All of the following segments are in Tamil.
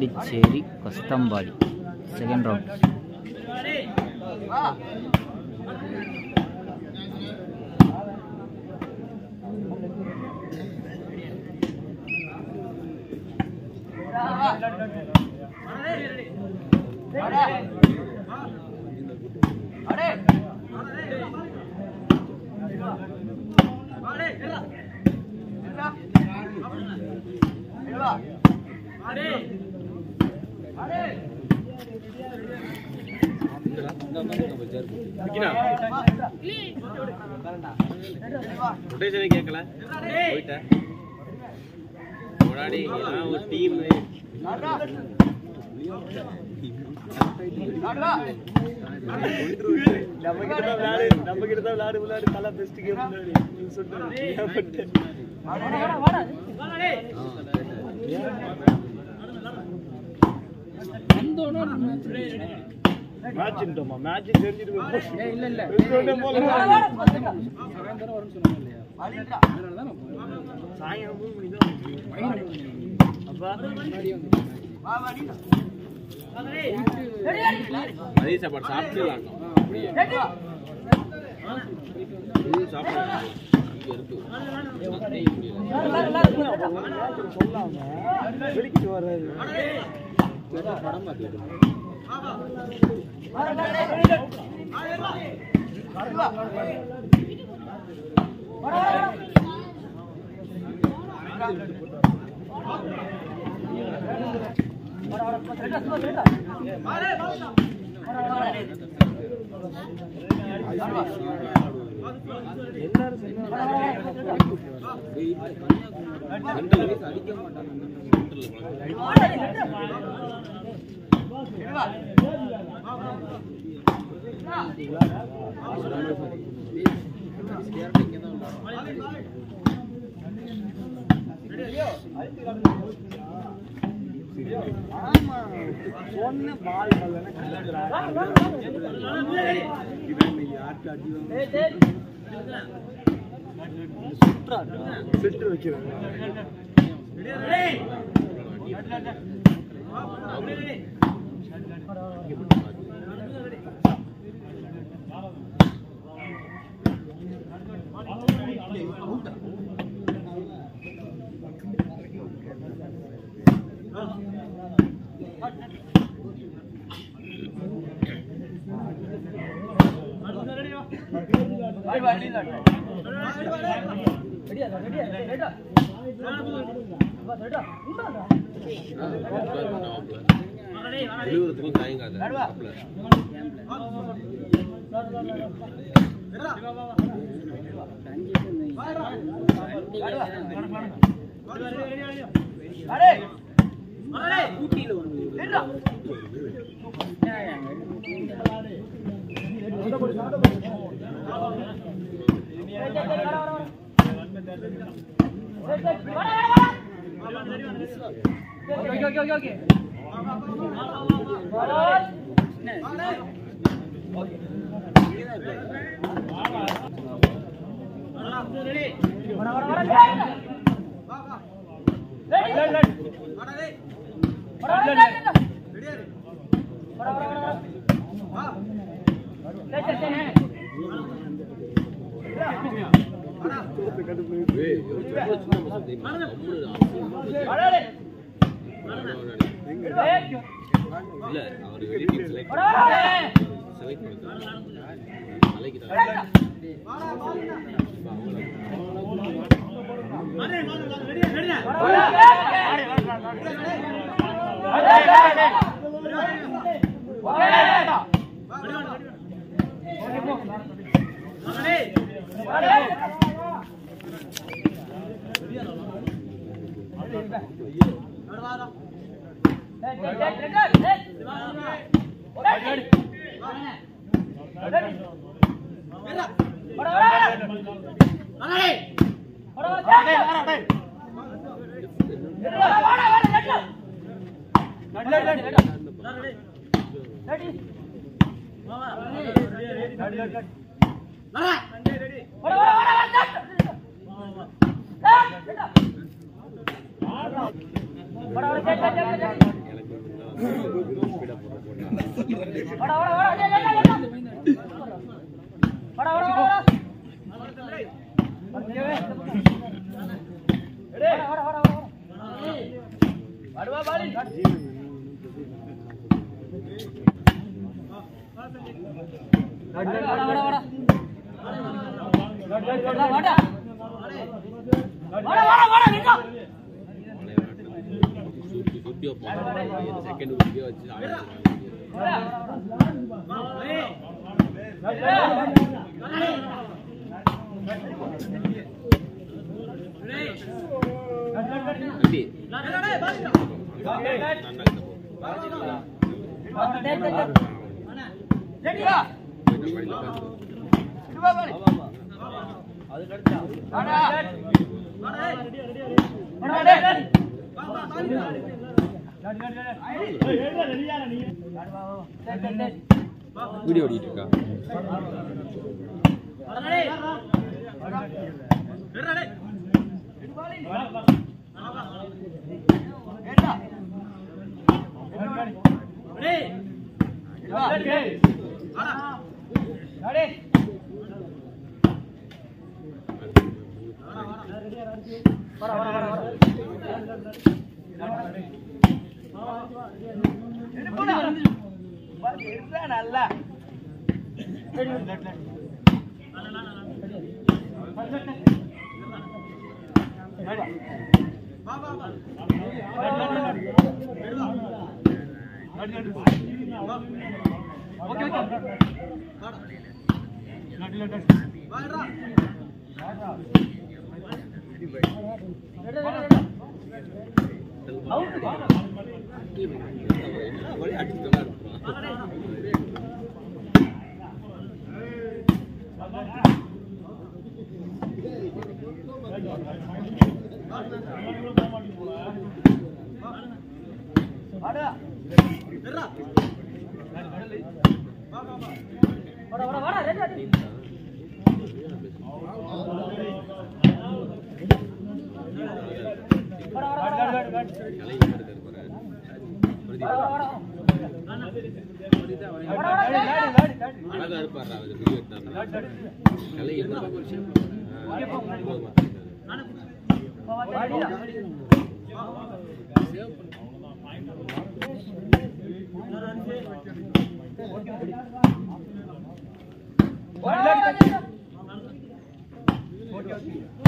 பாண்டிச்சேரி கஸ்தம்பாடி. செகண்ட் ரவுண்ட் ரொட்டேஷனே கேட்கல போயிட்டேன். எல்லாம் ஒரு டீம் நம்ம கிட்ட தான் விளையாடு விளையாடு விளையாடு. தலை பெஸ்ட் கேம் சொல்லிட்டு மேட்ச்ன்றோமா மேட்ச் தெரிஞ்சிட்டு இல்ல இல்ல. சாயங்காலம் மூணு மணி தான் அப்பா? அதே சாப்பாடு சாப்பிட்டுலாம் அப்படியே. இது சாப்பிடலாம் இங்க இருக்கு. சொல்லாம. வெளிக்கிட்டு வர்றாரு படம் பார்த்துட்டு மென்டல் வயசு அடிக்க மாட்டாங்க மென்டல் ஆமா சொன்ன பால் பல்லன கலந்துறாங்க இவன் வைக்கிறாங்க மாப்பிள. ஏய், ஒரு சின்ன சின்ன இல்ல அவர் வெளி டீம் செலக்ட் செலக்ட் பண்ணிருக்காங்க அழைக்கிறாங்க இப்ப அவங்கள எனக்கு சுத்தி சுத்தி வைப்பாங்க సెకండ్ ఊరికి వచ్చి అది కడతా రెడీ రెడీ రెడీ போயிட்டு வழியில உட்காந்து. வீடியோ ஓடிட்டு இருக்கா நல்லா. என்ன வழி அடிச்சுட்டு और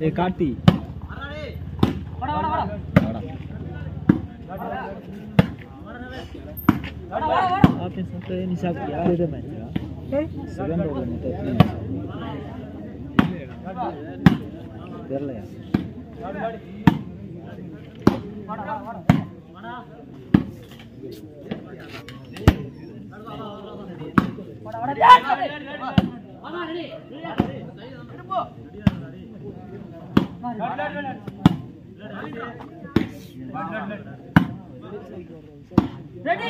ஏ கார்த்தி आपने सबका ये निशाब किया சிவன் ரோடு மட்டும் எத்தனை தெரிலையா ரெடி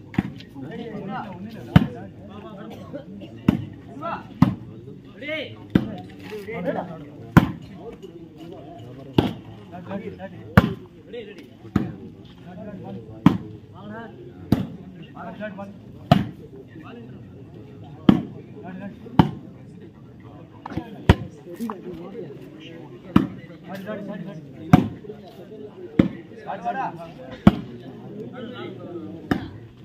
Hadi hadi hadi.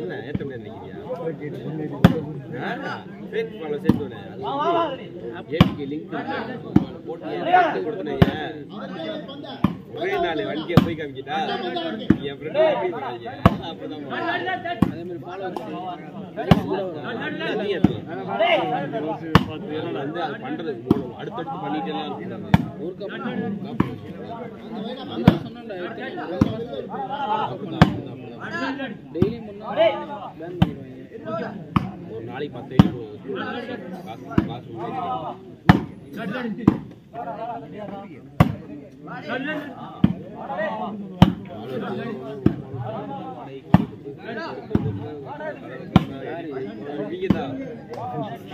என்ன ஏத்த முடியாது நினைக்கிறியா ஃபேக் சேர்த்துனே லிங்க் போட்டு என் ஒரே நாள் வண்டியை போய் காமிக்கிட்டா? என் ஃப்ரெண்டு அப்பதான் அதே மாதிரி வந்து அது பண்றது. மூலம் அடுத்தடுத்து பண்ணிட்டே எல்லாம் இருக்கும் ஒரு கப் டெய்லி ஒரு நாளைக்கு பத்து காசு காசு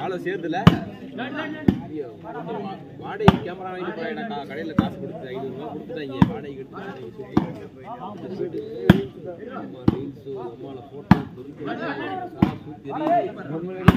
ஆளை சேர்த்துல வாடகை கேமரா வாங்கி போறேன்டா கடையில காசு கொடுத்து ஐநூறு ரூபாய் கொடுத்தாங்க வாடகை ரீல்ஸ் அம்மால போட்டோ நம்மளுக்கு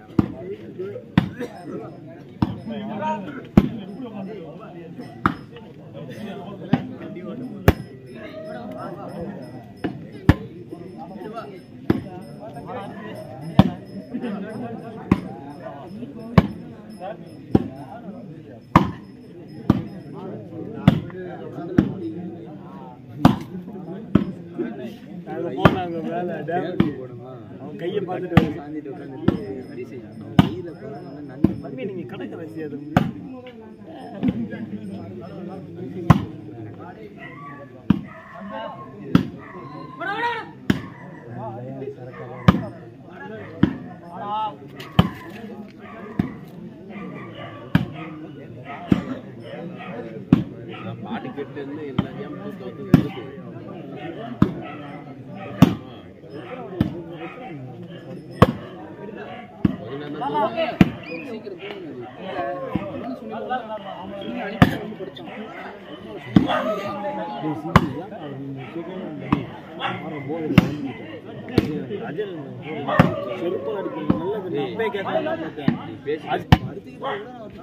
நாங்க போனாங்க மேல டேம். அவன் கையை பார்த்துட்டு மம்மி நீங்க கணக்கு வச்சு அது நான் பாட்டு கேட்டு இருந்து எல்லா கேம் தூக்கம் வந்து அடிக்கணும் நல்லது அப்பே கேட்கலாம்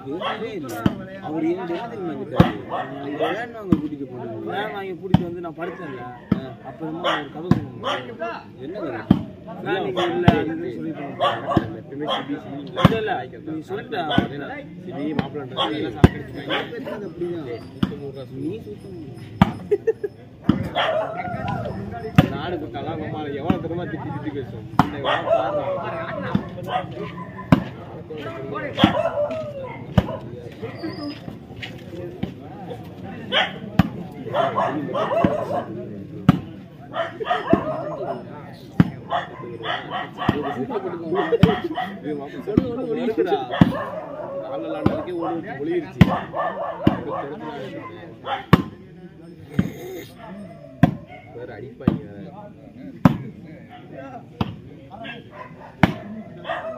நீ பேசி அவர் ஏன் தெரியுமா கேட்டாரு வேன் வாங்க கூட்டிட்டு போனோம் வேன் வாங்கி கூட்டிட்டு வந்து நான் படுத்தேன்ல. அப்புறமா ஒரு கதை சொன்னாங்க என்ன கதை? இல்ல இல்ல இல்ல. நாடு கலாங்கம்மா எவ்வளவு தரமா திட்டி திட்டி பேசும்? இந்த எவ்வளவு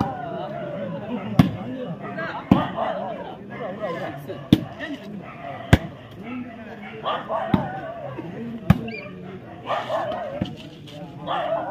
玩儿玩儿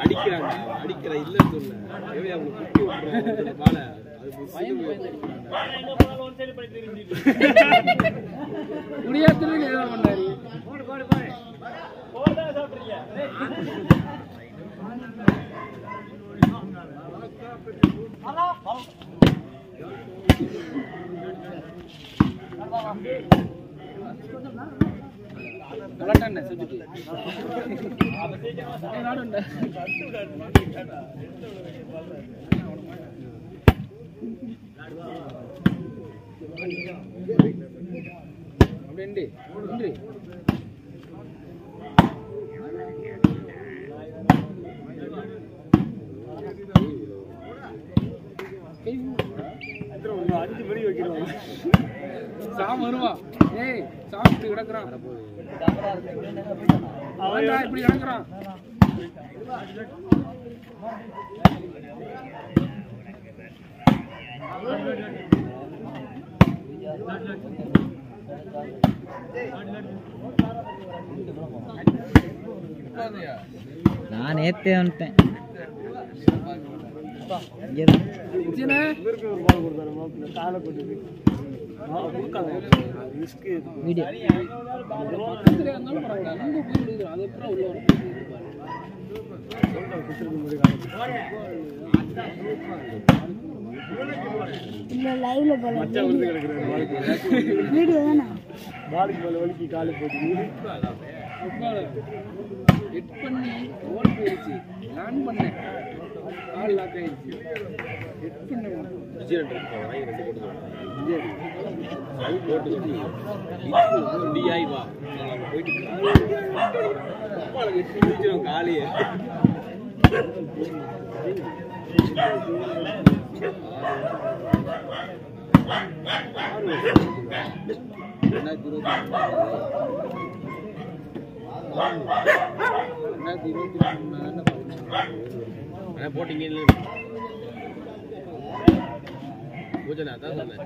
அடிக்கிறாங்க. அடிக்கிற இல்லன்னு சொல்ல ஏய் அவங்க குட்டி விட்டுறாங்க பால அது முடியாதுன்னு என்ன பண்ணாரு அப்படின்ட்டு அஞ்சு மணி வைக்கிறோம் சாம் வருவா ஏய் சாம் இப்படி கிடக்குறான் அவன்டா இப்படி கிடக்குறான் நான் நேத்தே வந்துட்டேன். இல்ல லைவ்ல போல. மச்சான் வந்து கிடக்குறாரு பாலுக்கு மேல. வீடியோ தானே? பாலுக்கு மேல வலிக்கு காலு போட்டு ஹிட் பண்ணி ஓல் போயிடுச்சு. நான் பண்ணேன். கால் லாக் ஆயிடுச்சு ஹெட் பண்ண விஜய் ரெண்டு வாங்கி ரெண்டு போட்டு போட்டு வா. போயிட்டு காலையே ரெண்டாயிரத்தி இருபத்தி ரெண்டாயிரத்தி இருபத்தி மூணு போட்டீங்க இல்ல பூஜை நான் தான் சொன்னேன்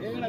எங்கடா